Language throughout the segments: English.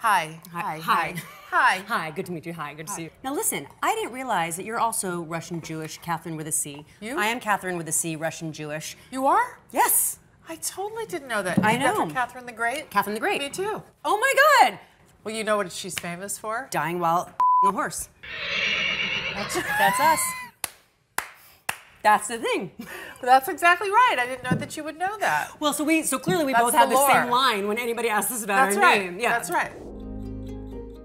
Hi. Hi. Hi. Hi. Hi. Hi, good to meet you. Hi, good to see you. Now listen, I didn't realize that you're also Russian Jewish, Catherine with a C. You? I am Catherine with a C, Russian Jewish. You are? Yes. I totally didn't know that. I know. Catherine the Great? Catherine the Great. Me too. Oh my God! Well, you know what she's famous for? Dying while a horse. That's, that's us. That's the thing. That's exactly right. I didn't know that you would know that. Well, so we so clearly we That's both have the the same line when anybody asks us about That's our right. name. Yeah, That's right.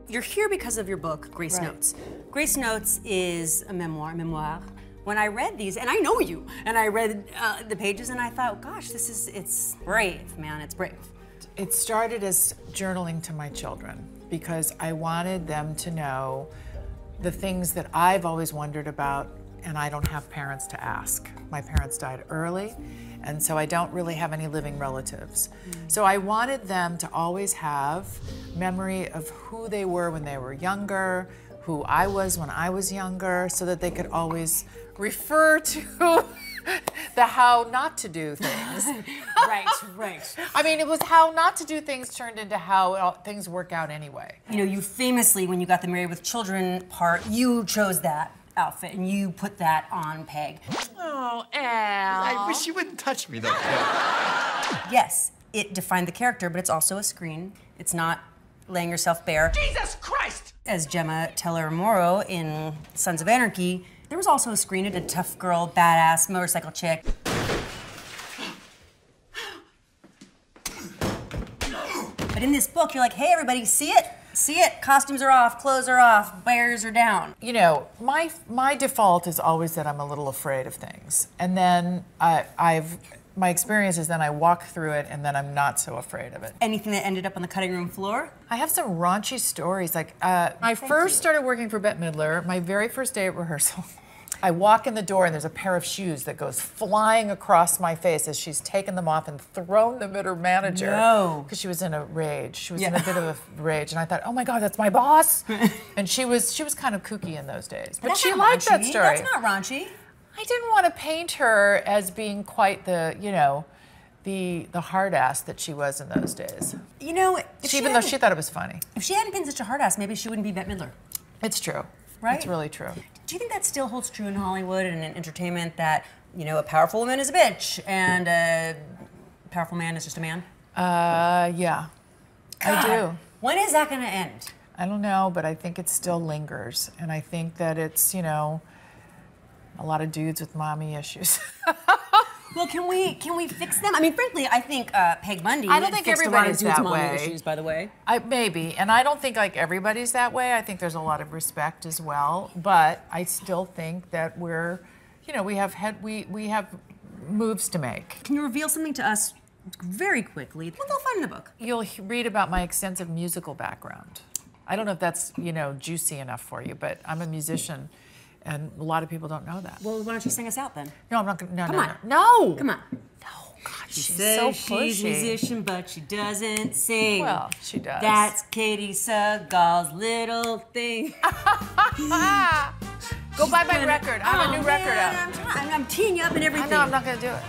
You're here because of your book, Grace Right. Notes. Grace Notes is a memoir, memoir. When I read these, and I know you, and I read uh, the pages, and I thought, gosh, this is it's brave, man. It's brave. It started as journaling to my children because I wanted them to know the things that I've always wondered about, and I don't have parents to ask. My parents died early, and so I don't really have any living relatives. So I wanted them to always have memory of who they were when they were younger, who I was when I was younger, so that they could always refer to the how not to do things. right, right. I mean, it was how not to do things turned into how uh, things work out anyway. You know, you famously, when you got the Married with Children part, you chose that outfit and you put that on Peg. Oh, Al. I wish you wouldn't touch me though. Yes, it defined the character, but it's also a screen. It's not laying yourself bare. Jesus Christ! As Gemma Teller Morrow in Sons of Anarchy, there was also a screen at a tough girl, badass motorcycle chick. But in this book, you're like, hey, everybody, see it? See it? Costumes are off, clothes are off, bears are down. You know, my my default is always that I'm a little afraid of things, and then I, I've my experience is then I walk through it, and then I'm not so afraid of it. Anything that ended up on the cutting room floor? I have some raunchy stories. Like, uh, I first started working for Bette Midler, my very first day at rehearsal. I walk in the door and there's a pair of shoes that goes flying across my face as she's taken them off and thrown them at her manager. No. Because she was in a rage. She was in a bit of a rage, and I thought, oh my God, that's my boss. and she was she was kind of kooky in those days, but she liked that story. That's not raunchy. I didn't want to paint her as being quite the you know. The, the hard ass that she was in those days. You know, She, she even though she thought it was funny. if she hadn't been such a hard ass, maybe she wouldn't be Bette Midler. It's true. Right? It's really true. Do you think that still holds true in Hollywood and in entertainment that, you know, a powerful woman is a bitch and a powerful man is just a man? Uh, yeah. I do. When is that going to end? I don't know, but I think it still lingers. And I think that it's, you know, a lot of dudes with mommy issues. Well, can we can we fix them? I mean, frankly, I think uh, Peg Bundy. I don't think fixed a lot of everybody's that way. Issues, by the way. I, maybe. And I don't think like everybody's that way. I think there's a lot of respect as well. But I still think that we're, you know, we have head, we, we have moves to make. Can you reveal something to us very quickly? What they'll find in the book. You'll read about my extensive musical background. I don't know if that's, you know, juicy enough for you, but I'm a musician and a lot of people don't know that. Well, why don't you sing us out then? No, I'm not gonna. No, Come no, on. no. No. Come on. No. God, She she's says so she's a musician, but she doesn't sing. Well, she does. That's Katey Sagal's little thing. Go buy my record. I have a Oh, new record oh, out. I'm, trying, I'm teeing you up and everything. I know I'm not gonna do it.